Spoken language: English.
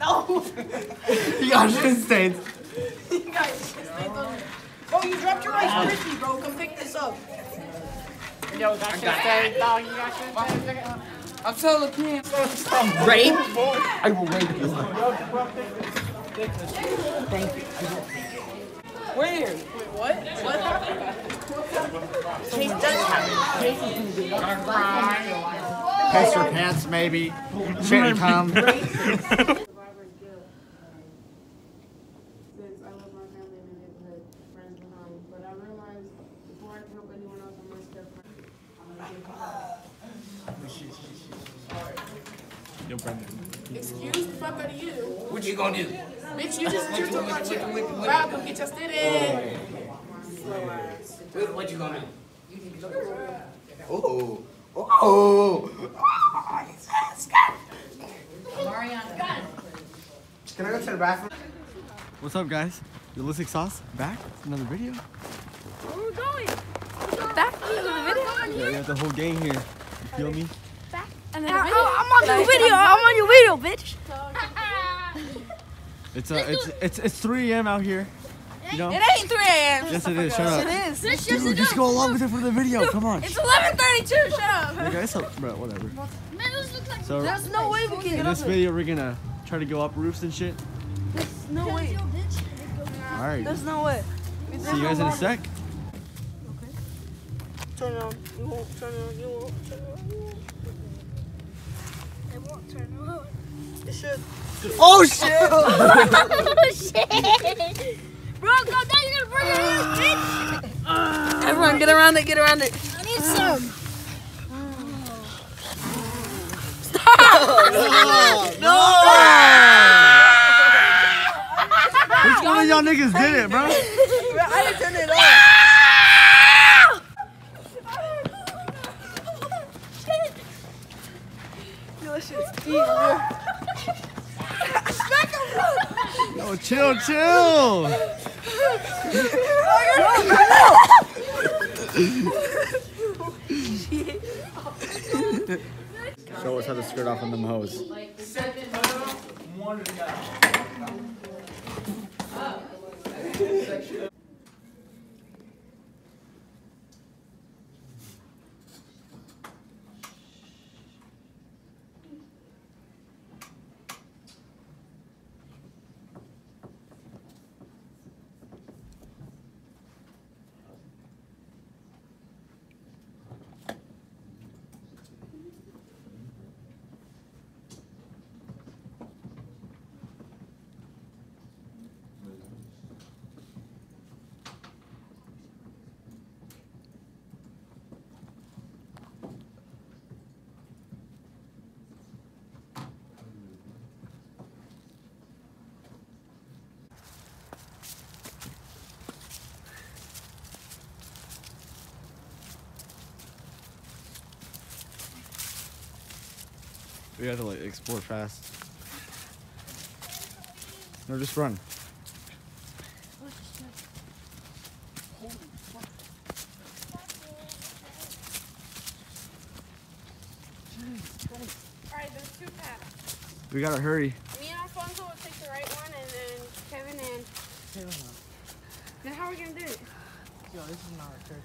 no. You got shit stains. you guys, stay those. Oh, bro, you dropped your Rice Krispie, bro. Come pick this up. Yo, that shit stays, dog. You got shit stays. I'm so looking. Stop rape. I will rape you. Thank you. Where? Wait, what? What happened? Chase does have Piss your pants, maybe. Shit and cum. survivor's guilt. Since I left my family in the neighborhood, friends behind. But I realized before I can help anyone else, I must care for I'm gonna give Yo, Brendan. Excuse the fuck out of you. What you gonna do? Bitch, you just you took my chick. Wow, come get your steady. Oh, Slow. What, what you gonna do? Oh. Oh. Can I go to the bathroom? What's up, guys? Realistic Sauce back with another video. Where are we going? Back to the video? Yeah, we got the whole gang here. You feel me? And then I, am on your video. I'm on your video, bitch. It's uh, it's it's it's 3 a.m. out here. You know? It ain't 3 a.m. Yes, it is. Shut up. It is. This Dude, just go along with it for the video. Come on. It's 11:32. Shut up. Hey guys, so, bro, whatever. Man, this looks like. So There's no way we can in this video, we're gonna try to go up roofs and shit. there. No way. All right. There's no way. See you guys in a sec. Turn on. You won't turn on. You won't turn on. You won't. It won't turn on. It should. Oh shit! oh shit! Bro, go down. You gotta burn your hands, bitch. Everyone, get around it. Get around it. I need some. Which one of y'all niggas did it, bro? I didn't turn it on. Yo, chill, chill. Show us how to skirt off on them hoes. We have to like explore fast. No, just run. Alright, there's two paths. We gotta hurry. Me and Alfonso will take the right one, and then Kevin and. Then how are we gonna do it? Yo, this is not a church.